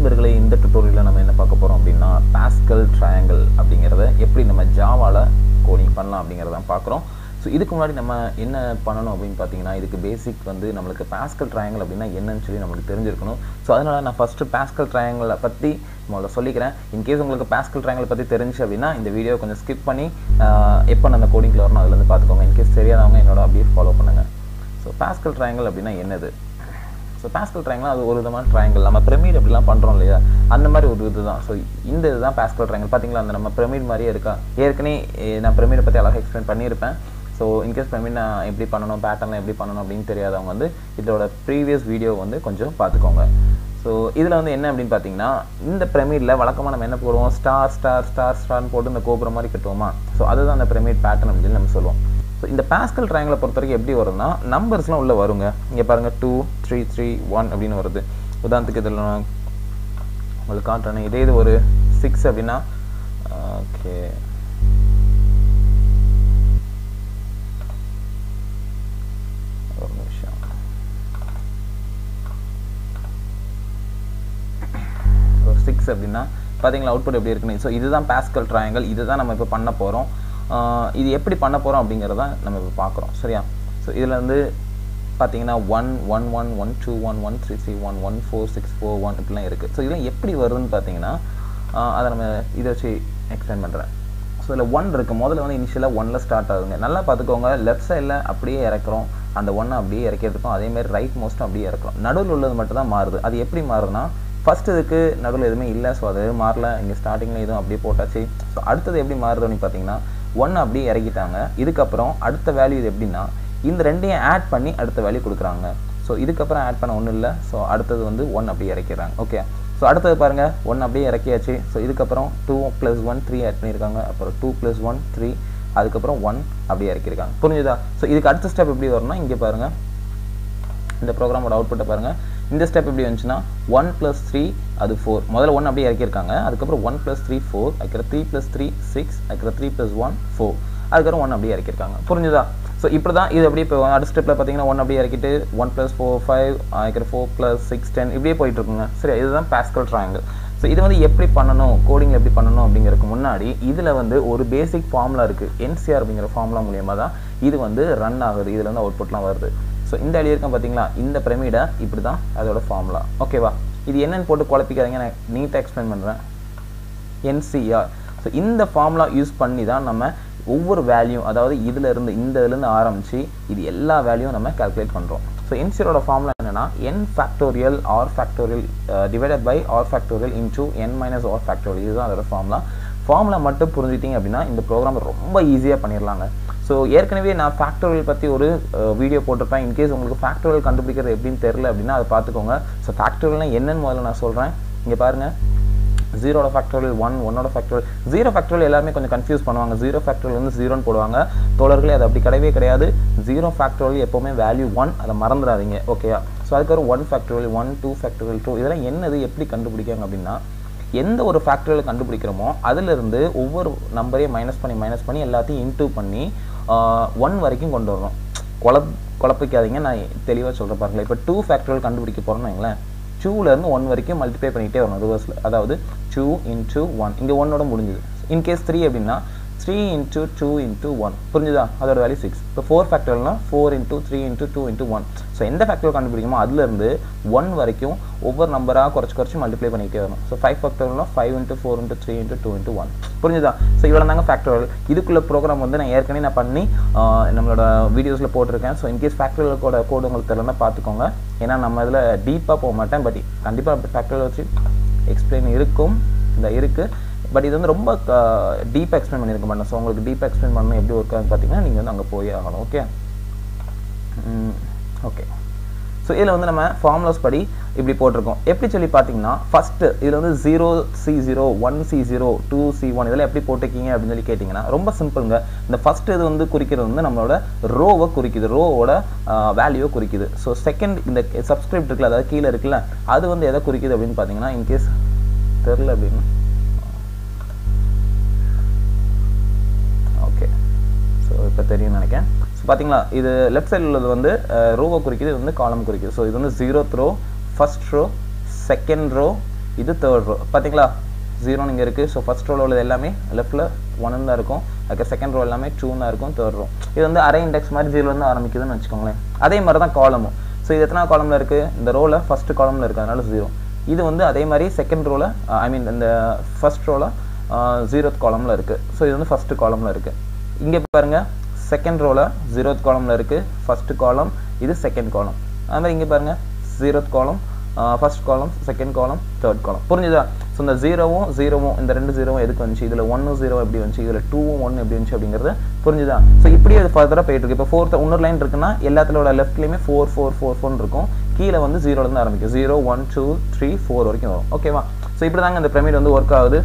நண்பர்களே இந்த டுட்டோரியலில் நம்ம என்ன பார்க்க போகிறோம் அப்படின்னா பாஸ்கல் ட்ரையாங்கிள் அப்படிங்கிறத எப்படி நம்ம ஜாவாவில் கோடிங் பண்ணலாம் அப்படிங்கிறத பார்க்குறோம். ஸோ இதுக்கு முன்னாடி நம்ம என்ன பண்ணணும் அப்படின்னு பார்த்தீங்கன்னா இதுக்கு பேசிக் வந்து நம்மளுக்கு பாஸ்கல் ட்ரையாங்கிள் அப்படின்னா என்னன்னு சொல்லி நம்மளுக்கு தெரிஞ்சிருக்கணும். ஸோ அதனால் நான் ஃபஸ்ட்டு பாஸ்கல் ட்ரையாங்கிளை பற்றி முதல்ல சொல்லிக்கிறேன். இன்கேஸ் உங்களுக்கு பாஸ்கல் ட்ரையாங்கிள் பற்றி தெரிஞ்சு அப்படின்னா இந்த வீடியோ கொஞ்சம் ஸ்கிப் பண்ணி எப்போ நான் அந்த கோடிங்கில் வரணும் அதுலேருந்து பார்த்துக்கோங்க. இன்கேஸ் தெரியாதவங்க என்னோட அப்படியே ஃபாலோ பண்ணுங்கள் ஸோ பாஸ்கல் ட்ரையாங்கிள் அப்படின்னா என்னது? ஸோ பேஸ்கல் ட்ரையாங்கிள் அது ஒரு விதமான ட்ரையாங்கிள் நம்ம பிரமிட் அப்படிலாம் பண்ணுறோம் இல்லையா? அந்த மாதிரி ஒரு இது தான் ஸோ இந்த இதுதான் பேஸ்கல் ட்ரையாங்கிள் பார்த்தீங்களா அந்த நம்ம பிரமிட் மாதிரியே இருக்கா? ஏற்கனவே நான் பிரமிடை பற்றி அழகாக எக்ஸ்பிளைன் பண்ணியிருப்பேன். ஸோ இன்கேஸ் பிரமிட் நான் எப்படி பண்ணணும் பேட்டர்லாம் எப்படி பண்ணணும் அப்படின்னு தெரியாதவங்க வந்து இதோட ப்ரீவியஸ் வீடியோ வந்து கொஞ்சம் பார்த்துக்கோங்க ஸோ இதில் வந்து என்ன அப்படின்னு பார்த்தீங்கன்னா இந்த பிரமிடில் வழக்கமாக நம்ம என்ன போடுவோம்? ஸ்டார் ஸ்டார் ஸ்டார் ஸ்டார்னு போட்டு இந்த கோபுரம் மாதிரி கட்டுவோமா? ஸோ அதுதான் அந்த பிரமிட் பேட்டர்ன் அப்படின்னு நம்ம சொல்லுவோம். ஸோ இந்த பாஸ்கல் ட்ரையாங்கிளை பொறுத்த வரைக்கும் எப்படி வரும்னா நம்பர்ஸ்லாம் உள்ளே வருங்க. இங்கே பாருங்கள் டூ த்ரீ த்ரீ ஒன் அப்படின்னு வருது. உதாரணத்துக்கு இதில் நான் உங்களுக்கு காட்டுறேன். இதே இது ஒரு சிக்ஸ் அப்படின்னா ஓகே ஒரு நிமிஷம். ஒரு சிக்ஸ் அப்படின்னா பார்த்தீங்களா அவுட்புட் எப்படி இருக்குன்னு. ஸோ இதுதான் பாஸ்கல் ட்ராயங்கள் இதுதான் நம்ம இப்போ பண்ண போகிறோம் இது எப்படி பண்ண போகிறோம் அப்படிங்கிறத நம்ம இப்போ பார்க்குறோம் சரியா? ஸோ இதில் வந்து பார்த்தீங்கன்னா one one one one two one one three three one one four six four one இப்படிலாம் இருக்குது ஸோ இதெல்லாம் எப்படி வருதுன்னு பார்த்தீங்கன்னா அதை நம்ம இதை வச்சு எக்ஸ்பிளைன் பண்ணுறேன் ஸோ இதில் ஒன் இருக்குது முதல்ல வந்து இனிஷியலாக ஒனில் ஸ்டார்ட் ஆகுதுங்க நல்லா பார்த்துக்கோங்க லெஃப்ட் சைடில் அப்படியே இறக்குறோம். அந்த ஒன்னை அப்படியே இறக்கிறதுக்கும் அதேமாதிரி ரைட் மோஸ்ட்டும் அப்படியே இறக்குறோம். நடுவில் உள்ளது மட்டும் தான் மாறுது. அது எப்படி மாறுதுன்னா ஃபஸ்ட் இதுக்கு நடுவில் எதுவுமே இல்லை. ஸோ அது மாறல. இங்கே ஸ்டார்டிங்கில் எதுவும் அப்படியே போட்டாச்சு. ஸோ அடுத்தது எப்படி மாறுதுன்னு பார்த்தீங்கன்னா ஒன்று அப்படியே இறக்கிட்டாங்க. இதுக்கப்புறம் அடுத்த வேல்யூ இது எப்படின்னா இந்த ரெண்டையும் ஆட் பண்ணி அடுத்த வேல்யூ கொடுக்குறாங்க. ஸோ இதுக்கப்புறம் ஆட் பண்ண ஒன்றும் இல்லை. ஸோ அடுத்தது வந்து ஒன் அப்படியே இறக்கிறாங்க ஓகே ஸோ அடுத்தது பாருங்கள் ஒன் அப்படியே இறக்கியாச்சு. ஸோ இதுக்கப்புறம் two plus one three add பண்ணியிருக்காங்க. அப்புறம் டூ ப்ளஸ் ஒன் த்ரீ அதுக்கப்புறம் ஒன் அப்படியே இறக்கியிருக்காங்க. புரிஞ்சுதா? ஸோ இதுக்கு அடுத்த ஸ்டெப் எப்படி வரும்னா இங்கே பாருங்கள் இந்த ப்ரோக்ராமோட அவுட்புட்டை பாருங்கள் இந்த ஸ்டெப் எப்படி வந்துச்சுன்னா ஒன் ப்ளஸ் த்ரீ அது ஃபோர் முதல்ல ஒன் அப்படியே இறக்கியிருக்காங்க. அதுக்கப்புறம் ஒன் ப்ளஸ் த்ரீ ஃபோர் அதுக்கப்புறம் த்ரீ ப்ளஸ் த்ரீ சிக்ஸ் அதுக்கப்புறம் த்ரீ ப்ளஸ் ஒன் ஃபோர் அதுக்கப்புறம் ஒன் அப்படியே இறக்கியிருக்காங்க. புரிஞ்சுதா? ஸோ இப்படி தான் இது அப்படியே இப்போ அடுத்த ஸ்டெப்பில் பார்த்தீங்கன்னா ஒன் அப்படியே இறக்கிட்டு ஒன் ப்ளஸ் ஃபோர் ஃபைவ் அதுக்கப்புறம் ஃபோர் ப்ளஸ் சிக்ஸ் டென் இப்படியே போயிட்டு இருக்குங்க சரி இதுதான் பேஸ்கல் ட்ராயங்கிள் ஸோ இது வந்து எப்படி பண்ணணும்? கோடிங்கில் எப்படி பண்ணணும்? அப்படிங்கிறதுக்கு முன்னாடி இதில் வந்து ஒரு பேசிக் ஃபார்முலா இருக்குது என்சிஆர் அப்படிங்கிற ஃபார்முலா மூலியமாக தான் இது வந்து ரன் ஆகுது. இதில் வந்து அவுட்புட்லாம் வருது. ஸோ இந்த அடி இருக்கும் பார்த்தீங்களா இந்த பிரமிடை இப்படி தான் அதோட ஃபார்முலா ஓகேவா இது என்னென்னு போட்டு குழப்பிக்காதீங்க. நான் நீட்டாக எக்ஸ்பிளைன் பண்ணுறேன் என்சிஆர் ஸோ இந்த ஃபார்முலா யூஸ் பண்ணி தான் நம்ம ஒவ்வொரு வேல்யூ அதாவது இதிலிருந்து இந்த இதுலேருந்து ஆரம்பித்து இது எல்லா வேல்யூவும் நம்ம கால்குலேட் பண்ணுறோம் ஸோ என்சியரோட ஃபார்முலா என்னென்னா N factorial R factorial divided by R factorial into N minus R factorial இதுதான் அதோட ஃபார்முலா ஃபார்முலா மட்டும் புரிஞ்சிட்டிங்க அப்படின்னா இந்த ப்ரோக்ராம் ரொம்ப ஈஸியாக பண்ணிடலாங்க ஸோ ஏற்கனவே நான் ஃபேக்டோரியல் பற்றி ஒரு வீடியோ போட்டிருப்பேன். இன்கேஸ் உங்களுக்கு ஃபேக்டோரியல் கண்டுபிடிக்கிறது எப்படின்னு தெரில அப்படின்னா அதை பார்த்துக்கோங்க. ஸோ ஃபேக்டோரியல்னால் என்னென்னு முதல்ல நான் சொல்கிறேன் இங்கே பாருங்கள் ஜீரோட ஃபேக்டோரியல் ஒன் ஒன்னோட ஃபேக்டோரியல் ஜீரோ ஃபேக்டோரியல் எல்லாமே கொஞ்சம் கன்ஃபியூஸ் பண்ணுவாங்க. ஜீரோ ஃபேக்டோரியல் வந்து ஜீரோன்னு போடுவாங்க. தோழர்களே அது அப்படி கிடையவே கிடையாது. ஜீரோ ஃபேக்டோரியல் எப்போவுமே வேல்யூ ஒன் அதை மறந்துடாதீங்க. ஓகேயா ஸோ அதுக்கப்புறம் one factorial one two factorial two இதெல்லாம் என்னது எப்படி கண்டுபிடிக்காங்க அப்படின்னா எந்த ஒரு ஃபேக்டரியில் கண்டுபிடிக்கிறோமோ அதிலிருந்து ஒவ்வொரு நம்பரையும் மைனஸ் பண்ணி மைனஸ் பண்ணி எல்லாத்தையும் இன்டூ பண்ணி ஒன் வரைக்கும் கொண்டு வரணும். குழப் குழப்பிக்காதீங்க. நான் தெளிவாக சொல்கிறேன் பாருங்களேன். இப்போ டூ ஃபேக்டர்கள் கண்டுபிடிக்க போகிறோம்னு வைங்களேன். டூலேருந்து ஒன் வரைக்கும் மல்டிப்ளை பண்ணிகிட்டே வரணும். ரிவர்ஸில் அதாவது டூ இன்டூ ஒன் இங்கே ஒன்னோட முடிஞ்சுது. இன்கேஸ் த்ரீ அப்படின்னா three into two into one புரிஞ்சுதா? அதோட வேல்யூ சிக்ஸ் இப்போ four ஃபேக்டர்னா four into three into two into one so எந்த ஃபேக்டர் கண்டுபிடிக்குமோ அதுலேருந்து ஒன் வரைக்கும் ஒவ்வொரு நம்பராக குறைச்சி குறைச்சி மல்டிப்ளை பண்ணிக்கிட்டே வரும் so five ஃபேக்டர்னா five into four into three into two into one புரிஞ்சுதா? ஸோ இவ்வளோ தாங்க ஃபேக்டர் இதுக்குள்ள ப்ரோக்ராம் வந்து நான் ஏற்கனவே நான் பண்ணி நம்மளோட வீடியோஸில் போட்டிருக்கேன். ஸோ இன்கேஸ் ஃபேக்டரியோட கோடு உங்களுக்கு தெரியலன்னா பார்த்துக்கோங்க. ஏன்னா நம்ம இதில் டீப்பாக போக மாட்டேன். பட் கண்டிப்பாக ஃபேக்டரியில் வச்சு எக்ஸ்பிளைன் இருக்கும். இந்த இருக்குது பட் இது வந்து ரொம்ப டீப்பாக எக்ஸ்பிளைன் பண்ணியிருக்க மாட்டேன். ஸோ உங்களுக்கு டீப்பாக எக்ஸ்பிளைன் பண்ணணும் எப்படி ஒர்க் ஆகுதுன்னு பார்த்தீங்கன்னா நீங்கள் வந்து அங்கே போய் ஆகணும். ஓகே ஓகே ஸோ இதில் வந்து நம்ம ஃபார்முலாஸ் படி இப்படி போட்டிருக்கோம். எப்படி சொல்லி பார்த்தீங்கன்னா ஃபஸ்ட்டு இதில் வந்து zero C zero one C zero two C one இதெல்லாம் எப்படி போட்டிருக்கீங்க அப்படின்னு சொல்லி கேட்டிங்கன்னா ரொம்ப சிம்பிளுங்க இந்த ஃபஸ்ட்டு இது வந்து குறிக்கிறது வந்து நம்மளோட ரோவை குறிக்குது. ரோவோட வேல்யூவை குறிக்குது. ஸோ செகண்ட் இந்த சப்ஸ்கிரிப்ட் இருக்குல்ல அதாவது கீழே இருக்குல்ல அது வந்து எதை குறிக்குது அப்படின்னு பார்த்தீங்கன்னா இன்கேஸ் தெரில அப்படின்னு. ஓகே ஸோ இப்போ தெரியும் நினைக்கிறேன். பார்த்தீங்களா இது லெஃப்ட் சைடில் உள்ளது வந்து ரோவை குறிக்குது இது வந்து காலம் குறிக்குது. ஸோ இது வந்து zeroth row first row second row இது தேர்ட் ரோ பார்த்தீங்களா ஜீரோன்னு இங்கே இருக்குது ஸோ ஃபஸ்ட் ரோவில் உள்ளது எல்லாமே லெஃப்ட்டில் ஒன்னு தான் இருக்கும். அதுக்கு செகண்ட் ரோ எல்லாமே டூன்னு தான் இருக்கும் தேர்ட் ரோ இது வந்து அரை இண்டெக்ஸ் மாதிரி ஜீரோலேருந்து ஆரம்பிக்குதுன்னு வச்சுக்கோங்களேன். அதே மாதிரி தான் காலமும் ஸோ இது எத்தனை காலமில் இருக்குது இந்த ரோவில் ஃபஸ்ட்டு காலமில் இருக்குது அதனால ஜீரோ இது வந்து அதே மாதிரி செகண்ட் ரோவில் ஐ மீன் இந்த ஃபஸ்ட் ரோவில் ஜீரோத் காலமில் இருக்குது ஸோ இது வந்து ஃபஸ்ட்டு காலமில் இருக்குது இங்கே பாருங்கள் செகண்ட் ரோவில் ஜீரோத் காலமில் இருக்குது ஃபஸ்ட்டு காலம் இது செகண்ட் காலம் அது மாதிரி இங்கே பாருங்கள் ஜீரோத் காலம் first column second column third காலம் புரிஞ்சுதா? ஸோ இந்த ஜீரோவும் ஜீரோவும் இந்த ரெண்டு ஜீரோவும் எதுக்கு வந்துச்சு? இதில் ஒன்று ஜீரோ எப்படி வந்துச்சு? இதில் டூவும் ஒன்று எப்படி வந்துச்சு அப்படிங்கிறது புரிஞ்சுதா? ஸோ இப்படியே அது ஃபர்தராக போயிட்டு இருக்கு. இப்போ ஃபோர்த் இன்னொரு லைன் இருக்குன்னா எல்லாத்திலோட லெஃப்ட்லேயுமே ஃபோர் ஃபோர் ஃபோர் ஃபோர்னு இருக்கும். கீழே வந்து ஜீரோலேருந்து ஆரம்பிக்கும். Zero one two three four வரைக்கும் வரும். ஓகேவா ஸோ இப்படி தாங்க இந்த பிரமிட் வந்து ஒர்க் ஆகுது.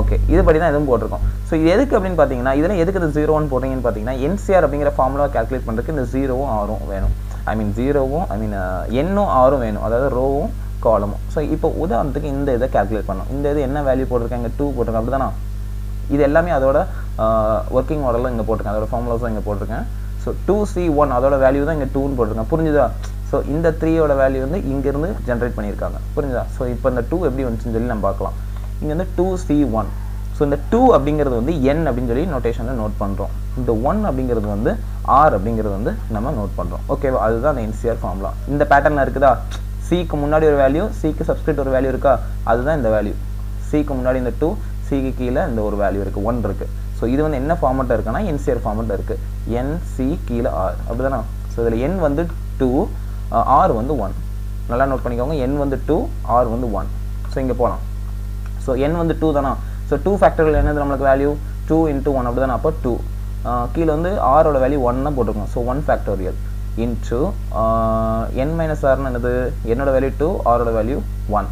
ஓகே இதுபடி தான் எதுவும் போட்டிருக்கோம். ஸோ இது எதுக்கு அப்படின்னு பார்த்தீங்கன்னா இதில் எதுக்கு இந்த ஜீரோ ஒன் போட்டிங்கன்னு பார்த்தீங்கன்னா என்சிஆர் அப்படிங்கிற ஃபார்முலா கால்குலேட் பண்ணுறதுக்கு இந்த ஜீரோவும் ஆரும் வேணும். ஐ மீன் ஜீரோவும் ஐ மீன் எண்ணும் ஆரும் வேணும். அதாவது ரோவும் காலமும் ஸோ இப்போ உதாரணத்துக்கு இந்த இதை கால்குலேட் பண்ணோம் இந்த இது என்ன வேல்யூ போட்டிருக்காங்க? டூ போட்டிருக்கேன் அப்படி தானே இது எல்லாமே அதோட ஒர்க்கிங் மாடலும் இங்கே போட்டிருக்கேன். அதோட ஃபார்முலாஸும் இங்கே போட்டிருக்கேன். ஸோ டூ சி ஒன் அதோட வேல்யூ தான் இங்கே டூன்னு போட்டிருக்கேன். புரிஞ்சுதா? ஸோ இந்த த்ரீயோட வேல்யூ வந்து இங்கேருந்து ஜென்ரேட் பண்ணியிருக்காங்க. புரிஞ்சுதா? ஸோ இப்போ இந்த டூ எப்படி வந்துச்சுன்னு சொல்லி நம்ம பார்க்கலாம். இங்கே வந்து டூ சி ஒன் ஸோ இந்த டூ அப்படிங்கிறது வந்து என் அப்படின்னு சொல்லி நோட்டேஷனில் நோட் பண்ணுறோம் இந்த ஒன் அப்படிங்கிறது வந்து ஆர் அப்படிங்கிறது வந்து நம்ம நோட் பண்ணுறோம் ஓகேவா அதுதான் அந்த என்சிஆர் ஃபார்முலா இந்த பேட்டர்னில் இருக்குதா? சிக்கு முன்னாடி ஒரு வேல்யூ சிக்கு சப்ஸ்கிரிப்ட் ஒரு வேல்யூ இருக்கா? அதுதான் இந்த வேல்யூ சிக்கு முன்னாடி இந்த டூ சிக்கு கீழே இந்த ஒரு வேல்யூ இருக்குது ஒன் இருக்குது ஸோ இது வந்து என்ன ஃபார்மெட்டில் இருக்குன்னா என்சிஆர் ஃபார்மெட்டில் இருக்குது என்சி கீழே ஆர் அப்படிதானா? ஸோ இதில் என் வந்து டூ ஆர் வந்து ஒன் நல்லா நோட் பண்ணிக்கோங்க. என் வந்து டூ ஆர் வந்து ஒன் ஸோ இங்கே போகலாம் ஸோ என் வந்து டூ தானா? ஸோ டூ ஃபேக்டரில் என்னது நம்மளுக்கு வேல்யூ டூ இன்ட்டு ஒன் அப்படி தானே அப்போ டூ கீழே வந்து ஆரோட வேல்யூ ஒன் தான் போட்டிருக்கோம் so one factorial into N minus ஆர்னு என்னது? என்னோட வேல்யூ டூ ஆரோட value one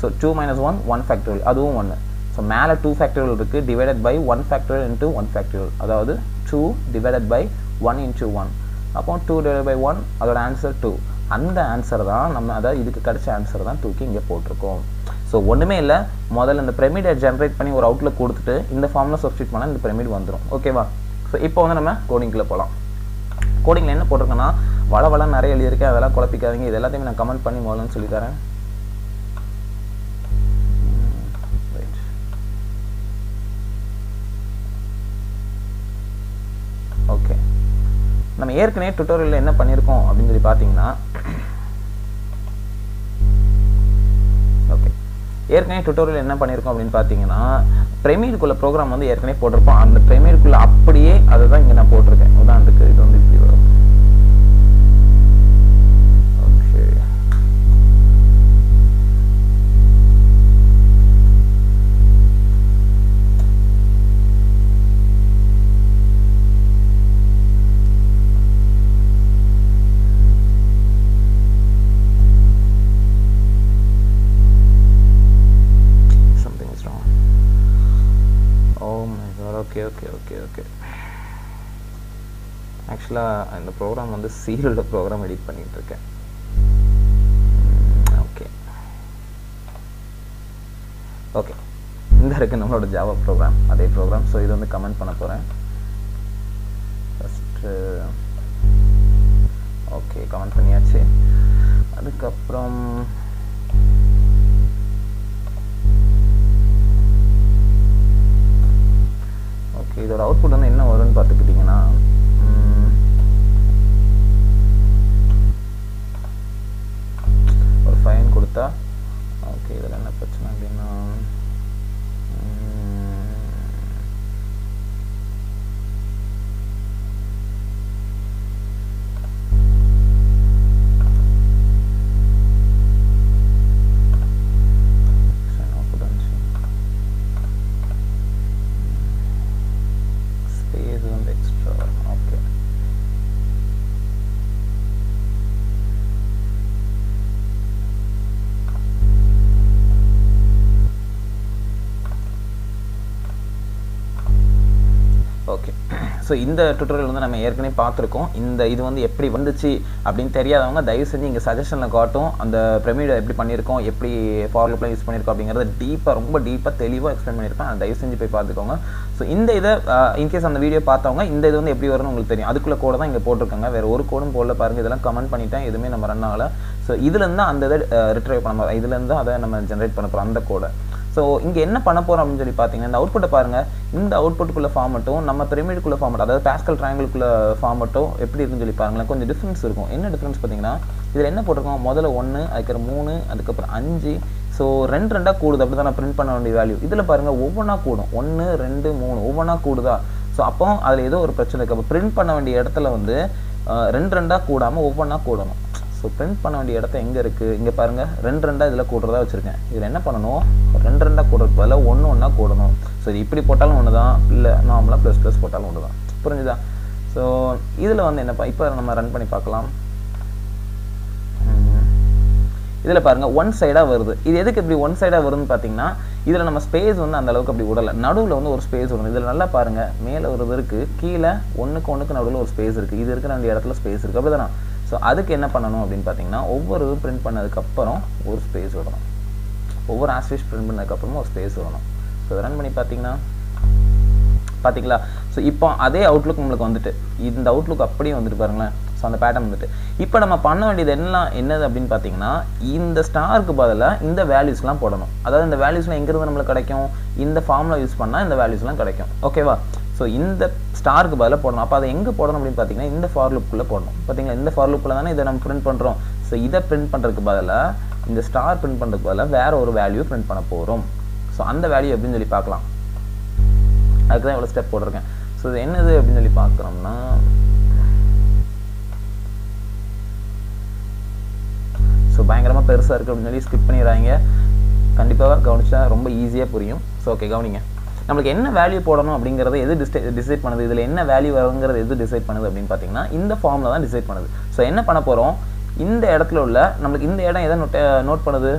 so two minus one one factorial அதுவும் ஒன்று ஸோ மேலே டூ ஃபேக்டோரியல் இருக்குது divided by one factorial into one factorial அதாவது two divided by one into one அப்போ two divide by one அதோட ஆன்சர் டூ அந்த answer தான் நம்ம அதாவது இதுக்கு கிடைச்ச ஆன்சர் தான் தூக்கி இங்கே போட்டிருக்கோம். ஸோ ஒன்றுமே இல்லை. முதல்ல இந்த பிரமிடை ஜென்ரேட் பண்ணி ஒரு அவுட்லுக் கொடுத்துட்டு இந்த ஃபார்மில் சப்ஸ்டியூட் பண்ணால் இந்த பிரமிட் வந்துடும் ஓகேவா ஸோ இப்போ வந்து நம்ம கோடிங்கில் போகலாம் கோடிங்கில் என்ன போட்டிருக்கேன்னா வள வள நிறைய எழுதியிருக்கேன். அதெல்லாம் குழப்பிக்காதீங்க. இது எல்லாத்தையுமே நான் கமெண்ட் பண்ணி முதல்லன்னு சொல்லி தரேன் ஓகே நம்ம ஏற்கனவே டுட்டோரியலில் என்ன பண்ணியிருக்கோம் அப்படின்னு சொல்லி பார்த்தீங்கன்னா ஏற்கனவே டுட்டோரியல் என்ன பண்ணியிருக்கோம் அப்படின்னு பார்த்தீங்கன்னா ப்ரெமீருக்குள்ள ப்ரோக்ராம் வந்து ஏற்கனவே போட்டிருப்போம். அந்த ப்ரெமீருக்குள்ள அப்படியே அதை தான் இங்கே நான் போட்டிருக்கேன். உதாரணத்துக்கு இது வந்து இப்படி ஓகே ஓகே ஓகே ஓகே ஆக்சுவலாக இந்த ப்ரோக்ராம் வந்து சீரியலோட ப்ரோக்ராம் எடிட் பண்ணிட்டு இருக்கேன். ஓகே ஓகே இந்த இருக்கு நம்மளோட ஜாவா ப்ரோக்ராம் அதே ப்ரோக்ராம் ஸோ இது வந்து கமெண்ட் பண்ண போகிறேன் ஃபஸ்ட்டு ஓகே கமெண்ட் பண்ணியாச்சு. அதுக்கப்புறம் இதோட அவுட்புட் வந்து என்ன வரும்னு பார்த்துக்கிட்டிங்கன்னா ஒரு ஃபைன் கொடுத்தா ஓகே இதில் என்ன பிரச்சனை அப்படின்னா ஸோ இந்த டுட்டோரியல் வந்து நம்ம ஏற்கனவே பார்த்துருக்கோம். இந்த இது வந்து எப்படி வந்துச்சு அப்படின்னு தெரியாதவங்க தயவு செஞ்சு இங்கே சஜஷனில் காட்டும். அந்த பிரமிடை எப்படி பண்ணியிருக்கோம் எப்படி ஃபார்முலாம் யூஸ் பண்ணியிருக்கோம் அப்படிங்கிறத டீப்பாக ரொம்ப டீப்பாக தெளிவாக எக்ஸ்பிளைன் பண்ணியிருப்பேன் அதை தயவு செஞ்சு போய் பார்த்துக்கோங்க. ஸோ இந்த இதை இன்கேஸ் அந்த வீடியோ பார்த்தவங்க இந்த இது வந்து எப்படி வரும்னு உங்களுக்கு தெரியும். அதுக்குள்ள கூட தான் இங்கே போட்டிருக்காங்க. வேறு ஒரு கோடும் போடல பாருங்க. இதெல்லாம் கமெண்ட் பண்ணிட்டேன். எதுவுமே நம்ம ரன் ஆகலை. ஸோ இதுலேருந்து தான் அந்த இதை ரிட்ரைவ் பண்ண போகிறோம் இதுலேருந்து அதை நம்ம ஜென்ரேட் பண்ண போகிறோம் அந்த கோடை ஸோ இங்கே என்ன பண்ண போகிறோம் அப்படின்னு சொல்லி பார்த்தீங்கன்னா இந்த அவுட்புட்டை பாருங்கள் இந்த அவுட்புட்டுக்குள்ளே ஃபார்மட்டும் நம்ம பிரமிடுக்குள்ளே ஃபார்மட் அதாவது பேஸ்கல் ட்ரையாங்கிளுக்குள்ள ஃபார்மட்டும் எப்படி இருக்குன்னு சொல்லி பாருங்களேன். கொஞ்சம் டிஃப்ரென்ஸ் இருக்கும். என்ன டிஃப்ரென்ஸ் பார்த்தீங்கன்னா இதில் என்ன போட்டிருக்கோம்? முதல்ல ஒன்று அதுக்கப்புறம் மூணு அதுக்கப்புறம் அஞ்சு. ஸோ ரெண்டு ரெண்டாக கூடுது. அப்படி தான் நான் பிரிண்ட் பண்ண வேண்டிய வேல்யூ இதில் பாருங்கள் ஒவ்வொன்றா கூடும். ஒன்று ரெண்டு மூணு. ஒவ்வொன்றா கூடுதா? ஸோ அப்போ அதில் ஏதோ ஒரு பிரச்சனை இருக்குது அப்போ பிரிண்ட் பண்ண வேண்டிய இடத்துல வந்து ரெண்டு ரெண்டாக கூடாமல் ஒவ்வொன்றா கூடணும். ஸோ பிரிண்ட் பண்ண வேண்டிய இடத்த எங்கே இருக்குது இங்கே பாருங்கள் ரெண்டு ரெண்டாக இதில் கூடுறதா வச்சுருக்கேன். இதில் என்ன பண்ணணும்? ரெண்டு ரெண்டாக கூடுறதுக்கு பதில் ஒன்று ஒன்றா கூடணும். ஸோ இது இப்படி போட்டாலும் ஒன்று தான் இல்லை நார்மலாக ப்ளஸ் ப்ளஸ் போட்டாலும் ஒன்று தான் புரிஞ்சுதா? ஸோ இதில் வந்து என்னப்பா இப்போ நம்ம ரன் பண்ணி பார்க்கலாம். இதில் பாருங்கள் ஒன் சைடாக வருது. இது எதுக்கு இப்படி ஒன் சைடாக வருதுன்னு பார்த்தீங்கன்னா இதில் நம்ம ஸ்பேஸ் வந்து அந்த அளவுக்கு அப்படி விடலை நடுவில் வந்து ஒரு ஸ்பேஸ் வரும் இதில் நல்லா பாருங்கள் மேலே ஒரு இது இருக்குது கீழே ஒன்றுக்கு ஒன்றுக்கு நடுவில் ஒரு ஸ்பேஸ் இருக்குது இது இருக்கிற அந்த இடத்துல ஸ்பேஸ் இருக்குது அப்படி தானே ஸோ அதுக்கு என்ன பண்ணணும் அப்படின்னு பார்த்தீங்கன்னா ஒவ்வொரு பிரிண்ட் பண்ணதுக்கப்புறம் ஒரு ஸ்பேஸ் விடணும். ஒவ்வொரு ஆஸ்டிஷ் பிரிண்ட் பண்ணதுக்கப்புறமும் ஒரு ஸ்பேஸ் விடணும். ஸோ ரன் பண்ணி பார்த்தீங்கன்னா பார்த்தீங்களா ஸோ இப்போ அதே அவுட்லுக் நம்மளுக்கு வந்துட்டு இந்த அவுட்லுக் அப்படியே வந்துட்டு பாருங்களேன். ஸோ அந்த பேட்டர்ன் வந்துட்டு. இப்போ நம்ம பண்ண வேண்டியது என்ன என்னது அப்படின்னு பார்த்தீங்கன்னா இந்த ஸ்டாருக்கு பதிலாக இந்த வேல்யூஸ்லாம் போடணும். அதாவது இந்த வேல்யூஸ்லாம் எங்கேருந்து நம்மளுக்கு கிடைக்கும்? இந்த ஃபார்முலா யூஸ் பண்ணால் இந்த வேல்யூஸ்லாம் கிடைக்கும். ஓகேவா ஸோ இந்த ஸ்டாருக்கு பதிலாக போடணும். அப்போ அதை எங்கே போடணும் அப்படின்னு பார்த்தீங்கன்னா இந்த ஃபார்லுக்குள்ளே போடணும். பார்த்தீங்களா இந்த ஃபார்லுக்குள்ளே தானே இதை நம்ம பிரிண்ட் பண்ணுறோம் ஸோ இதை பிரிண்ட் பண்ணுறதுக்கு பதிலாக இந்த ஸ்டார் பிரிண்ட் பண்ணுறதுக்கு பதிலாக வேறு ஒரு வேல்யூ பிரிண்ட் பண்ண போகிறோம் ஸோ அந்த வேல்யூ எப்படின்னு சொல்லி பார்க்கலாம். அதுக்கு தான் இவ்வளோ ஸ்டெப் போட்டிருக்கேன். ஸோ இது என்னது அப்படின்னு சொல்லி பார்க்குறோம்னா ஸோ பயங்கரமாக பெருசாக இருக்குது அப்படின்னு சொல்லி ஸ்கிப் பண்ணிடுறாங்க கண்டிப்பாக கவனிச்சா ரொம்ப ஈஸியாக புரியும். ஸோ ஓகே கவனிங்க. நம்மளுக்கு என்ன வேல்யூ போடணும் அப்படிங்கிறத எது டிஸ்டை டிசைட் பண்ணுது? இதில் என்ன வேல்யூ வருங்கிறது எது டிசைட் பண்ணுது அப்படின்னு பார்த்தீங்கன்னா இந்த ஃபார்மில் தான் டிசைட் பண்ணுது. ஸோ என்ன பண்ண போகிறோம் இந்த இடத்துல உள்ள நம்மளுக்கு இந்த இடம் எதை நோட் நோட் பண்ணுது?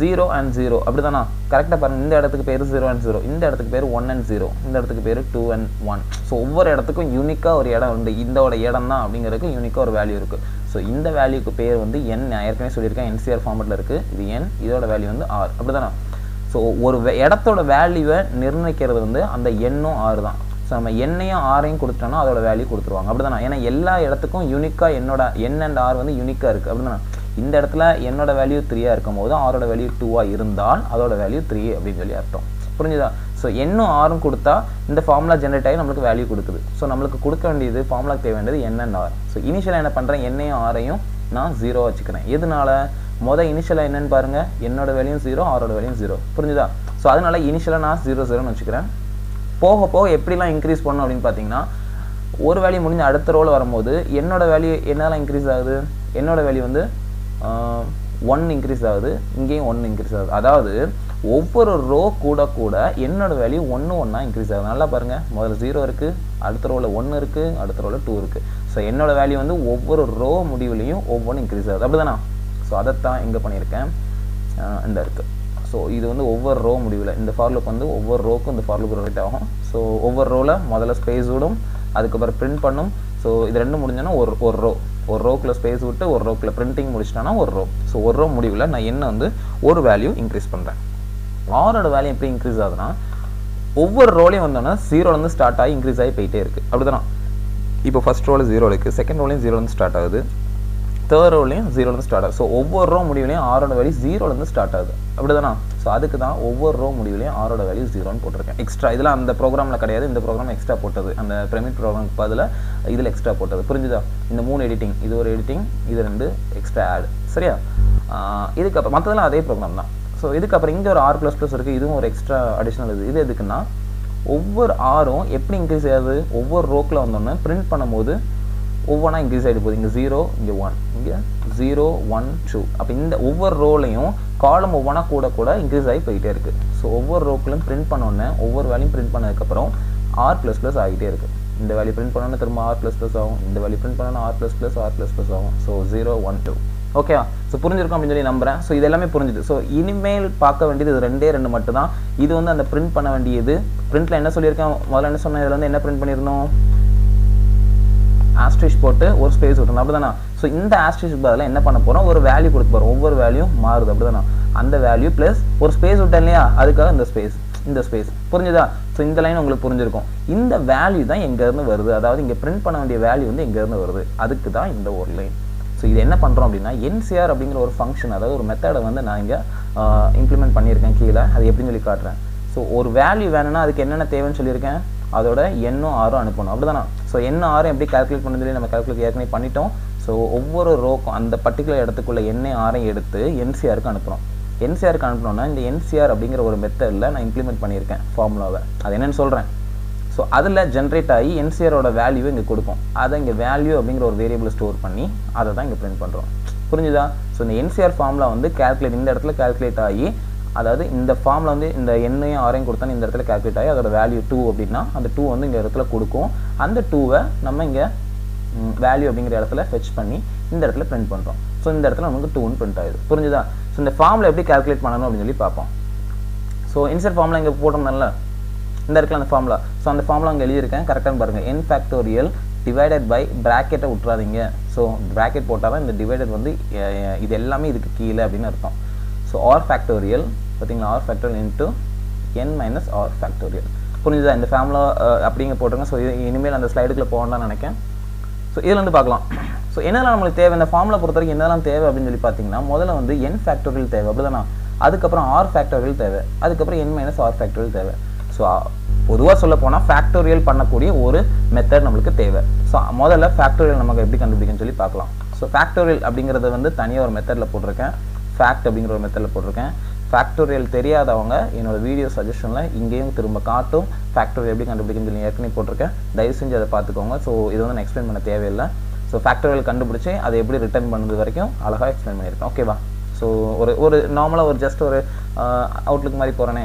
ஜீரோ அண்ட் ஜீரோ அப்படி தானா கரெக்டாக பாருங்க. இந்த இடத்துக்கு பேர் ஜீரோ அண்ட் ஜீரோ இந்த இடத்துக்கு பேர் ஒன் அண்ட் ஜீரோ இந்த இடத்துக்கு பேர் டூ அண்ட் ஒன் ஸோ ஒவ்வொரு இடத்துக்கும் யூனிக்காக ஒரு இடம் உண்டு. இதோட இடம் தான் அப்படிங்கிறதுக்கு யூனிக்காக ஒரு வேல்யூ இருக்குது ஸோ இந்த வேல்யூக்கு பேர் வந்து என் நான் ஏற்கனவே சொல்லியிருக்கேன். என்சிஆர் ஃபார்மெட்டில் இருக்குது இது என் இதோட வேல்யூ வந்து ஆர் அப்படி தானே ஸோ ஒரு இடத்தோட வேல்யூவை நிர்ணயிக்கிறது வந்து அந்த எண்ணும் ஆறு தான். ஸோ நம்ம எண்ணையும் ஆரையும் கொடுத்துட்டோம்னா அதோட வேல்யூ கொடுத்துருவாங்க. அப்படிதானே? ஏன்னா எல்லா இடத்துக்கும் யூனிக்காக என்னோட என் அண்ட் ஆர் வந்து யூனிக்காக இருக்குது அப்படிதானே? இந்த இடத்துல என்னோட வேல்யூ த்ரீயாக இருக்கும் போது ஆரோட வேல்யூ டூவாக இருந்தால் அதோட வேல்யூ த்ரீ அப்படின்னு சொல்லி அர்த்தம். புரிஞ்சுதா? ஸோ எண்ணும் ஆறும் கொடுத்தா இந்த ஃபார்முலா ஜென்ரேட் ஆகி நம்மளுக்கு வேல்யூ கொடுக்குது. ஸோ நம்மளுக்கு கொடுக்க வேண்டியது ஃபார்முலாக்கு தேவை வேண்டியது என் அண்ட் ஆர் ஸோ இனிஷியலாக என்ன பண்ணுறேன் எண்ணையும் ஆரையும் நான் ஜீரோ வச்சுக்கிறேன். எதனால? மொதல் இனிஷியலாக என்னென்னு பாருங்கள் என்னோட வேலையும் ஜீரோ அவரோட வேலையும் ஜீரோ புரிஞ்சுதா? ஸோ அதனால இனிஷியலாக நான் ஜீரோ ஜீரோன்னு வச்சுக்கிறேன். போக போக எப்படிலாம் இன்க்ரீஸ் பண்ணணும் அப்படின்னு பார்த்தீங்கன்னா ஒரு வேல்யூ முடிஞ்சு அடுத்த ரோல் வரும்போது என்னோட வேல்யூ என்னெல்லாம் இன்க்ரீஸ் ஆகுது? என்னோட வேல்யூ வந்து ஒன் இன்க்ரீஸ் ஆகுது. இங்கேயும் ஒன் இன்க்ரீஸ் ஆகுது. அதாவது ஒவ்வொரு ரோ கூட கூட என்னோட வேல்யூ ஒன்று ஒன்றா இன்க்ரீஸ் ஆகுது. நல்லா பாருங்கள் முதல்ல ஜீரோ இருக்குது அடுத்த ரோவில் ஒன்று இருக்குது அடுத்த ரோவில் டூ இருக்குது ஸோ என்னோட வேல்யூ வந்து ஒவ்வொரு ரோ முடிவுலையும் ஒவ்வொன்றும் இன்க்ரீஸ் ஆகுது. அப்படிதானா? ஸோ அதைத்தான் எங்கே பண்ணியிருக்கேன். இந்த இருக்குது ஸோ இது வந்து ஒவ்வொரு ரோ முடிவில் இந்த ஃபார்லுக்கு வந்து ஒவ்வொரு ரோக்கும் இந்த ஃபார்லுக்கு ரிலேட் ஆகும். ஸோ ஒவ்வொரு ரோவில் முதல்ல ஸ்பேஸ் விடும் அதுக்கப்புறம் பிரிண்ட் பண்ணும். ஸோ இது ரெண்டும் முடிஞ்சோன்னா ஒரு ஒரு ரோ ஒரு ரோக்குள்ள ஸ்பேஸ் விட்டு ஒரு ரோக்குள்ள பிரிண்டிங் முடிச்சிட்டோன்னா ஒரு ரோ ஸோ ஒரு ரோ முடிவில் நான் என்ன வந்து ஒரு வேல்யூ இன்க்ரீஸ் பண்ணுறேன் ஆரோட வேல்யூ எப்படி இன்க்ரீஸ் ஆகுதுன்னா ஒவ்வொரு ரோலையும் வந்தோன்னா ஜீரோலேருந்து ஸ்டார்ட் ஆகி இன்க்ரீஸ் ஆகி போயிட்டே இருக்குது அப்படி தான் இப்போ ஃபர்ஸ்ட் ரோல் ஜீரோ இருக்குது செகண்ட் ரோலையும் ஜீரோலேருந்து ஸ்டார்ட் ஆகுது. தேர்ட் ரோலையும் ஜீரோலேருந்து ஸ்டார்ட் ஆகுது. ஸோ ஒவ்வொரு ரோ முடிவுலையும் ஆரோட வேல்யூ ஜீரோலேருந்து ஸ்டார்ட் ஆகுது. அப்படிதானா? ஸோ அதுக்கு தான் ஒவ்வொரு ரோ முடிவுலையும் ஆரோட வேல்யூ ஜீரோன்னு போட்டிருக்கேன். எக்ஸ்ட்ரா இதெல்லாம் அந்த ப்ரோக்ராமில் கிடையாது. இந்த ப்ரோக்ராம் எக்ஸ்ட்ரா போட்டது. அந்த பிரமிட் ப்ரோக்ராமுக்கு பதில் இதில் எக்ஸ்ட்ரா போட்டது. புரிஞ்சுதா? இந்த மூணு எடிட்டிங் இது ஒரு எடிட்டிங் இது ரெண்டு எக்ஸ்ட்ரா ஆட் சரியா? இதுக்கப்புறம் மற்றதெல்லாம் அதே ப்ரோக்ராம் தான். ஸோ இதுக்கப்புறம் இங்கே ஒரு ஆர் ப்ளஸ் ப்ளஸ் இருக்குது இதுவும் ஒரு எக்ஸ்ட்ரா அடிஷ்னல் இது. இது எதுக்குன்னா ஒவ்வொரு ஆரும் எப்படி இன்க்ரீஸ் ஆகுது? ஒவ்வொரு ரோக்கில் வந்தோன்னே பிரிண்ட் பண்ணும்போது ஒவ்வொன்றா இன்க்ரீஸ் ஆகிட்டு போகுது. இங்கே ஜீரோ இங்கே ஒன் இங்கே ஜீரோ ஒன் டூ அப்போ இந்த ஒவ்வொரு ரோலையும் காலம் ஒவ்வொன்றா கூட கூட இன்க்ரீஸ் ஆகி போயிட்டே இருக்குது ஸோ ஒவ்வொரு ரோக்கிலும் பிரிண்ட் பண்ணோன்னே ஒவ்வொரு வேலையும் பிரிண்ட் பண்ணதுக்கப்புறம் ஆர் ப்ளஸ் ப்ளஸ் ஆகிட்டே இருக்குது இந்த வேல்யூ பிரிண்ட் பண்ணோன்னே திரும்ப ஆர் ப்ளஸ் ப்ளஸ் ஆகும். இந்த வேல்யூ பிரிண்ட் பண்ணோன்னா R plus plus R plus plus ஆகும். ஸோ ஜீரோ ஒன் டூ ஓகேவா ஸோ புரிஞ்சிருக்கும் அப்படின்னு சொல்லி நம்புறேன். ஸோ இது எல்லாமே புரிஞ்சுது. ஸோ இனிமேல் பார்க்க வேண்டியது இது ரெண்டே ரெண்டு மட்டும் தான் இது வந்து அந்த பிரிண்ட் பண்ண வேண்டியது. பிரிண்ட்டில் என்ன சொல்லியிருக்கேன்? முதல்ல என்ன சொன்னேன்? இதில் வந்து என்ன பிரிண்ட் பண்ணியிருந்தோம்? ஆஸ்ட்ரிஷ் போட்டு ஒரு ஸ்பேஸ் விட்டணும் அப்படிதானா? ஸோ இந்த ஆஸ்ட்ரிஷ் பதிலாக என்ன பண்ண போகிறோம் ஒரு வேல்யூ கொடுத்து போகிறோம் ஒவ்வொரு வேல்யூ மாறுது. அப்படிதானா? அந்த வேல்யூ ப்ளஸ் ஒரு ஸ்பேஸ் விட்டேன் இல்லையா? அதுக்காக இந்த ஸ்பேஸ் இந்த ஸ்பேஸ் புரிஞ்சுதா? ஸோ இந்த லைன் உங்களுக்கு புரிஞ்சிருக்கும். இந்த வேல்யூ தான் எங்கேருந்து வருது? அதாவது இங்கே பிரிண்ட் பண்ண வேண்டிய வேல்யூ வந்து எங்கேருந்து வருது? அதுக்கு தான் இந்த ஒரு லைன் ஸோ ஸோ இது என்ன பண்ணுறோம் அப்படின்னா என்சிஆர் அப்படிங்கிற ஒரு ஃபங்க்ஷன் அதாவது ஒரு மெத்தடை வந்து நான் இங்கே இம்ப்ளிமெண்ட் பண்ணியிருக்கேன் கீழே. அது எப்படின்னு சொல்லி காட்டுறேன். ஸோ ஒரு வேல்யூ வேணும்னா அதுக்கு என்னென்ன தேவைன்னு சொல்லியிருக்கேன்? அதோட எண்ணும் ஆறும் அனுப்பணும். அப்படிதானா? ஸோ என்ன ஆறும் எப்படி கால்குலேட் பண்ணதுலேயே நம்ம கால்குலேட் ஏற்கனவே பண்ணிட்டோம். ஸோ ஒவ்வொரு ரோக்கும் அந்த பர்டிகுலர் இடத்துக்குள்ள எண்ணெய் ஆறையும் எடுத்து என்சிஆருக்கு அனுப்புகிறோம் என்சிஆருக்கு அனுப்பணும்னா இந்த என்சிஆர் அப்படிங்கிற ஒரு மெத்தடில் நான் இம்ப்ளிமெண்ட் பண்ணியிருக்கேன் ஃபார்முலாவை அது என்னென்னு சொல்கிறேன் ஸோ அதில் ஜென்ரேட் ஆகி என்சிஆரோட வேல்யூ இங்கே கொடுக்கும். அதை இங்கே வேல்யூ அப்படிங்கிற ஒரு வேரியபிள் ஸ்டோர் பண்ணி அதை தான் இங்கே பிரிண்ட் பண்ணுறோம் புரிஞ்சுதா? ஸோ இந்த என்சிஆர் ஃபார்முலா வந்து கேல்குலேட் இந்த இடத்துல கேல்குலேட் ஆகி அதாவது இந்த ஃபார்மில் வந்து இந்த எண்ணையும் ஆரையும் கொடுத்தா இந்த இடத்துல கேல்குலேட் ஆகி அதோட வேல்யூ டூ அப்படின்னா அந்த டூ வந்து இந்த இடத்துல கொடுக்கும். அந்த டூவை நம்ம இங்கே வேல்யூ அப்படிங்கிற இடத்துல ஃபெச் பண்ணி இந்த இடத்துல பிரிண்ட் பண்ணுறோம் ஸோ இந்த இடத்துல நமக்கு டூன்னு பிரிண்ட் ஆகுது புரிஞ்சுதா? ஸோ இந்த ஃபார்மில் எப்படி கால்குலேட் பண்ணணும் அப்படின்னு சொல்லி பார்ப்போம். ஸோ இன்சர்ட் ஃபார்மில் இங்கே போட்டோம்னால இந்த இடத்துல அந்த ஃபார்முலா ஸோ அந்த ஃபார்முலா அங்கே எழுதியிருக்கேன். கரெக்டாக பாருங்கள் என் ஃபேக்டோரியல் டிவைடட் பை ப்ராக்கெட்டை விட்றாதீங்க ஸோ ப்ராக்கெட் போட்டால் தான் இந்த டிவைடட் வந்து இது எல்லாமே இதுக்கு கீழே அப்படின்னு அர்த்தம். ஸோ ஆர் ஃபேக்டோரியல் பார்த்தீங்களா? R factorial into N minus R factorial புரிஞ்சுதா? இந்த ஃபேமிலா அப்படிங்க போட்டுருங்க ஸோ இனிமேல் அந்த ஸ்லைடுக்குள்ளே போகணும்னு நினைக்கிறேன் ஸோ இதுலேருந்து பார்க்கலாம். ஸோ என்னெல்லாம் நம்மளுக்கு தேவை? இந்த ஃபார்முலா பொறுத்த வரைக்கும் என்னெல்லாம் தேவை அப்படின்னு சொல்லி பார்த்தீங்கன்னா முதல்ல வந்து என் ஃபேக்டோரியல் தேவை. அப்படிதானா? அதுக்கப்புறம் ஆர் ஃபேக்டோரியல் தேவை. அதுக்கப்புறம் என் மைனஸ் ஆர் ஃபேக்டோரியல் தேவை. ஸோ பொதுவாக சொல்ல போனால் ஃபேக்டோரியல் பண்ணக்கூடிய ஒரு மெத்தட் நம்மளுக்கு தேவை. ஸோ முதல்ல ஃபேக்டோரியல் நமக்கு எப்படி கண்டுபிடிக்குன்னு சொல்லி பார்க்கலாம். ஸோ ஃபேக்டோரியல் அப்படிங்கிறத வந்து தனியாக ஒரு மெத்தடில் போட்டிருக்கேன். ஃபேக்ட் அப்படிங்கிற ஒரு மெத்தடில் போட்டிருக்கேன். ஃபேக்டோரியல் தெரியாதவங்க என்னோட வீடியோ சஜஷனில் இங்கேயும் திரும்ப காட்டும். ஃபேக்டோரியல் எப்படி கண்டுபிடிக்குன்னு சொல்லி ஏற்கனவே போட்டிருக்கேன். தயவு செஞ்சு அதை பார்த்துக்கோங்க. ஸோ இது வந்து நான் எக்ஸ்பிளைன் பண்ண தேவையில்லை. ஸோ ஃபேக்டோரியல் கண்டுபிடிச்சி அதை எப்படி ரிட்டர்ன் பண்ணுறது வரைக்கும் அழகாக எக்ஸ்பிளைன் பண்ணியிருக்கேன். ஓகேவா ஸோ ஒரு ஒரு நார்மலாக ஒரு ஜஸ்ட் ஒரு அவுட்லுக் மாதிரி போகிறேனே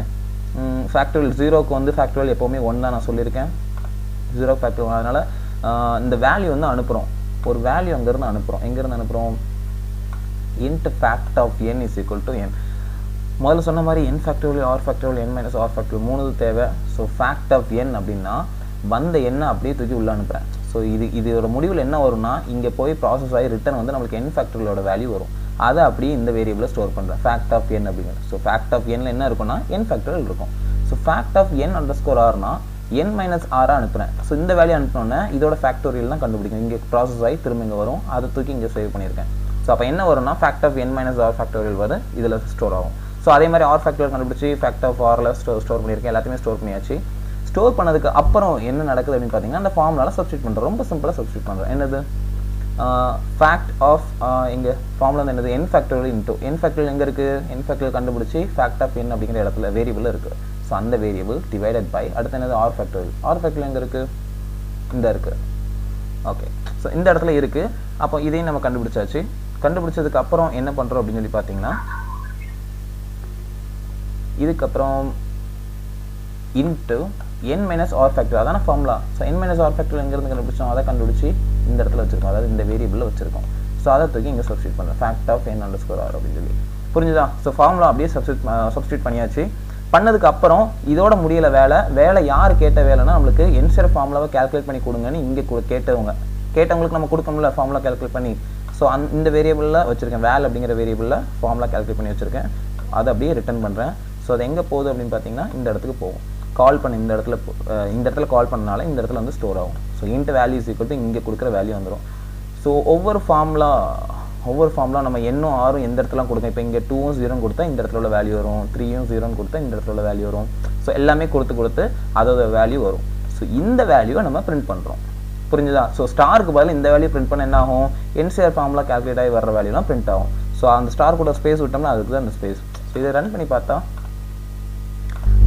ஃபேக்டோரியல் ஜீரோக்கு வந்து ஃபேக்டோரியல் எப்போவுமே ஒன் தான் நான் சொல்லியிருக்கேன். ஜீரோ ஃபேக்டோரியல் அதனால் இந்த வேல்யூ வந்து அனுப்புகிறோம் ஒரு வேல்யூ அங்கேருந்து அனுப்புகிறோம் எங்கேருந்து அனுப்புகிறோம் int fact of N is equal to N முதல்ல சொன்ன மாதிரி N factorial R factorial N minus R factorial மூணு தேவை. ஸோ ஃபேக்ட் ஆஃப் என் அப்படின்னா வந்த எண்ணை அப்படியே தூக்கி உள்ளே அனுப்புகிறேன் ஸோ இது இதோட முடிவில் என்ன வரும்னா இங்கே போய் ப்ராசஸ் ஆகி ரிட்டன் வந்து நம்மளுக்கு என் ஃபேக்டோரியலோட வேல்யூ வரும். அதை அப்படியே இந்த வேரியபிளில் ஸ்டோர் பண்ணுறேன் ஃபேக்ட் ஆஃப் என் அப்படிங்கிறது. ஸோ ஃபேக்ட் ஆஃப் என்ல என்ன இருக்கும்னா என் ஃபேக்டோரியல் இருக்கும். So fact of N under ஆர்னா N minus ஆராக அனுப்புகிறேன் ஸோ இந்த வேல்யூ அனுப்பினோன்னே இதோட ஃபேக்டோரியல் தான் கண்டுபிடிக்கும் இங்கே ப்ராசஸ் ஆகி திரும்ப இங்கே வரும். அதை தூக்கி இங்கே சேவ் பண்ணியிருக்கேன். ஸோ அப்போ என்ன வரும்னா fact of n minus r factorial வரும். இதில் ஸ்டோர் ஆகும். ஸோ அதே மாதிரி ஆர் ஃபேக்டர் கண்டுபிடிச்சி ஃபேக்ட் ஆஃப் ஆரில் ஸ்டோ ஸ்டோர் பண்ணியிருக்கேன். எல்லாத்தையுமே ஸ்டோர் பண்ணியாச்சு. ஸ்டோர் பண்ணதுக்கு அப்புறம் என்ன நடக்குது அப்படின்னு பார்த்தீங்கன்னா அந்த ஃபார்முலாவில் சப்ஸ்டியூட் பண்ணுறோம் ரொம்ப சிம்பிளாக சப்ஸ்டியூட் பண்ணுறோம் என்னது? ஃபேக்ட் ஆஃப் இங்கே ஃபார்முலா வந்து என்னது? N factorial into N factorial எங்கே இருக்குது என் ஃபேக்டோரியல் கண்டுபிடிச்சி ஃபேக்ட் ஆஃப் என் அப்படிங்கிற இடத்துல வேரியபிள் இருக்குது ஸோ அந்த வேரியபிள் டிவைடட் பை அடுத்து என்னது? ஆர் ஃபேக்டோரியல் ஆர் ஃபேக்டோரியல் எங்கே இருக்குது இந்த இருக்குது ஓகே ஸோ இந்த இடத்துல இருக்குது அப்போ இதையும் நம்ம கண்டுபிடிச்சாச்சு. கண்டுபிடிச்சதுக்கு அப்புறம் என்ன பண்ணுறோம் அப்படின்னு சொல்லி பார்த்தீங்கன்னா இதுக்கப்புறம் into N minus R factor அதான formula so N minus R factor எங்கேருந்து கண்டுபிடிச்சோம்? அதை கண்டுபிடிச்சி இந்த இடத்துல வச்சிருக்கோம். அதாவது இந்த வேரியபிளில் வச்சிருக்கோம். ஸோ அதை தூக்கி இங்கே சப்ஸ்டியூட் பண்ணுறேன் fact of N under R அப்படின்னு சொல்லி. புரிஞ்சுதா? ஸோ ஃபார்முலா அப்படியே சப்ஸ்டியூட் சப்ஸ்டியூட் பண்ணியாச்சு. பண்ணதுக்கு அப்புறம் இதோட முடியல வேலை. வேலை யார் கேட்ட வேலைன்னா நம்மளுக்கு என்சிஆர் ஃபார்முலாவை கேல்குலேட் பண்ணி கொடுங்கன்னு இங்கே கேட்டவங்க. கேட்டவங்களுக்கு நம்ம கொடுக்கணும்ல ஃபார்முலா கேல்குலேட் பண்ணி. ஸோ அந் இந்த வேரியபிளில் வச்சுருக்கேன். வேல் அப்படிங்கிற வேரியபிளில் ஃபார்முலா கேல்குலேட் பண்ணி வச்சுருக்கேன். அதை அப்படியே ரிட்டர்ன் பண்ணுறேன் ஸோ அது எங்கே போகுது அப்படின்னு பார்த்தீங்கன்னா இந்த இடத்துக்கு போகும். கால் பண்ண இந்த இடத்துல இந்த இடத்துல கால் பண்ணனால இந்த இடத்துல வந்து ஸ்டோர் ஆகும். So int value equal to இங்கே கொடுக்குற வேல்யூ வந்துடும் ஸோ ஒவ்வொரு ஃபார்ம்லா ஒவ்வொரு ஃபார்ம்லாம் நம்ம எண்ணும் ஆறும் எந்த இடத்துல கொடுக்கும் இப்போ இங்கே டூவும் ஜீரோன்னு கொடுத்தா இந்த இடத்துல உள்ள வேல்யூ வரும். த்ரீயும் ஜீரோன்னு கொடுத்தா இந்த இடத்துல உள்ள வேல்யூ வரும். ஸோ எல்லாமே கொடுத்து கொடுத்து அதோட வேல்யூ வரும். ஸோ இந்த வேல்யூவை நம்ம பிரிண்ட் பண்ணுறோம் புரிஞ்சுதா? ஸோ ஸ்டாருக்கு பதில் இந்த வேல்யூ பிரிண்ட் பண்ண என்ன ஆகும் என்சிஆர் ஃபார்மில் கேல்குலேட் ஆகி வர வேல்யூலாம் பிரிண்ட் ஆகும். ஸோ அந்த ஸ்டார் கூட ஸ்பேஸ் விட்டோம்னா அதுக்கு தான் அந்த ஸ்பேஸ் ஸோ இதை ரன் பண்ணி பார்த்தா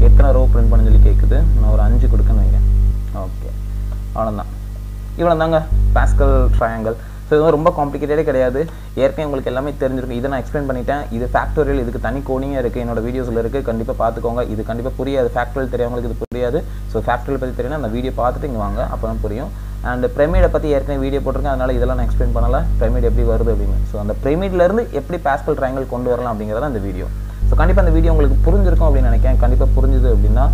எத்தனை ரோ பிரிண்ட் பண்ண சொல்லி கேட்குது நான் ஒரு அஞ்சு கொடுக்கணும் வைங்க ஓகே அவ்வளோதான் இவ்வளோ தாங்க பாஸ்கல் ட்ரையாங்கல் ஸோ இது ரொம்ப காம்ப்ளிகேட்டடே கிடையாது. ஏற்கனவே உங்களுக்கு எல்லாமே தெரிஞ்சிருக்கும். இதை நான் எக்ஸ்பிளைன் பண்ணிட்டேன். இது ஃபேக்டோரியல் இதுக்கு தனி கோடிங்கே இருக்குது என்னோட வீடியோஸில் இருக்குது கண்டிப்பாக பார்த்துக்கோங்க இது கண்டிப்பாக புரியாது. ஃபேக்டோரியல் தெரியாதவங்களுக்கு இது புரியாது. ஸோ ஃபேக்டோரியல் பற்றி தெரியும் அந்த வீடியோ பார்த்துட்டு இங்கே வாங்க. அப்போ தான் புரியும். அண்ட் பிரமிடை பற்றி ஏற்கனவே வீடியோ போட்டிருக்கேன். அதனால் இதெல்லாம் நான் எக்ஸ்பிளைன் பண்ணலை. பிரமிட் எப்படி வருது அப்படின்னு. ஸோ அந்த பிரமிட்லேருந்து எப்படி பாஸ்கல் ட்ரையாங்கல் கொண்டு வரலாம் அப்படிங்கிறத அந்த வீடியோ ஸோ கண்டிப்பாக அந்த வீடியோ உங்களுக்கு புரிஞ்சிருக்கும் அப்படின்னு நினைக்கிறேன். கண்டிப்பாக புரிஞ்சுது அப்படின்னா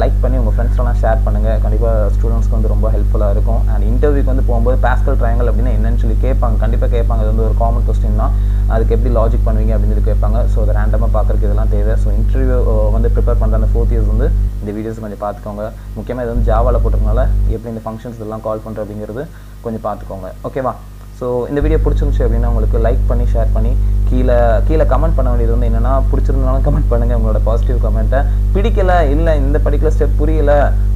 லைக் பண்ணி உங்கள் ஃப்ரெண்ட்ஸ்லாம் ஷேர் பண்ணுங்கள் கண்டிப்பாக ஸ்டூடெண்ட்ஸ்க்கு வந்து ரொம்ப ஹெல்ப்ஃபுல்லாக இருக்கும். அண்ட் இன்டர்வியூக்கு வந்து போகும்போது பேஸ்கல் ட்ரையாங்கல் அப்படின்னா என்னன்னு சொல்லி கேட்பாங்க. கண்டிப்பாக கேட்பாங்க. இது வந்து ஒரு காமன் கொஸ்டின் தான். அதுக்கு எப்படி லாஜிக் பண்ணுவீங்க அப்படின்னு சொல்லி கேட்பாங்க. ஸோ அதை ரேண்டமாக பார்க்குறதுக்கு இதெல்லாம் தேவை. ஸோ இன்டர்வியூ வந்து ப்ரிப்பேர் பண்ணுற அந்த ஃபோர்த் இயர்ஸ் வந்து இந்த வீடியோஸ் கொஞ்சம் பார்த்துக்கோங்க. முக்கியமாக இது வந்து ஜாவாவில் போட்டிருக்கனால எப்படி இந்த ஃபங்க்ஷன்ஸ் இதெல்லாம் கால் பண்ணுற அப்படிங்கிறது கொஞ்சம் பார்த்துக்கோங்க. ஓகேவா ஸோ இந்த வீடியோ பிடிச்சிருந்துச்சு அப்படின்னா உங்களுக்கு லைக் பண்ணி ஷேர் பண்ணி கீழே கீழே கமெண்ட் பண்ண வேண்டியது வந்து என்னென்னா பிடிச்சிருந்தாலும் கமெண்ட் பண்ணுங்கள் உங்களோட பாசிட்டிவ் கமெண்ட்டை பிடிக்கல இல்லை இந்த படிக்கல ஸ்டெப் புரியல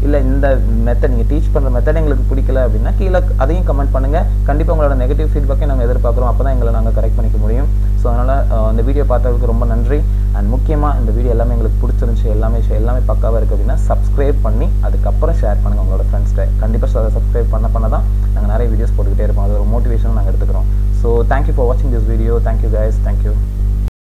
இல்லை இந்த மெத்தட் நீங்கள் டீச் பண்ணுற மெத்தட் எங்களுக்கு பிடிக்கல அப்படின்னா கீழே அதையும் கமெண்ட் பண்ணுங்கள் கண்டிப்பாக உங்களோட நெகட்டிவ் ஃபீட்பேக்கை நாங்கள் எதிர்பார்க்குறோம். அப்போ தான் எங்களை நாங்கள் கரெக்ட் பண்ணிக்க முடியும். ஸோ அதனால் இந்த வீடியோ பார்த்ததுக்கு ரொம்ப நன்றி. அண்ட் முக்கியமாக இந்த வீடியோ எல்லாமே எங்களுக்கு பிடிச்சிருந்துச்சு. எல்லாமே எல்லாமே பக்காவாக இருக்குது அப்படின்னா சப்ஸ்கிரைப் பண்ணி அதுக்கப்புறம் ஷேர் பண்ணுங்கள் உங்களோட ஃப்ரெண்ட்ஸ்கிட்ட கண்டிப்பாக சப்ஸ்கிரைப் பண்ண பண்ண தான் நாங்கள் நிறைய வீடியோஸ் போட்டுக்கிட்டே இருப்போம். அது ஒரு மோட்டிவேஷன் நாங்கள் எடுத்துக்கிறோம். ஸோ தேங்க்யூ ஃபார் வாட்சிங் this video thank you guys thank you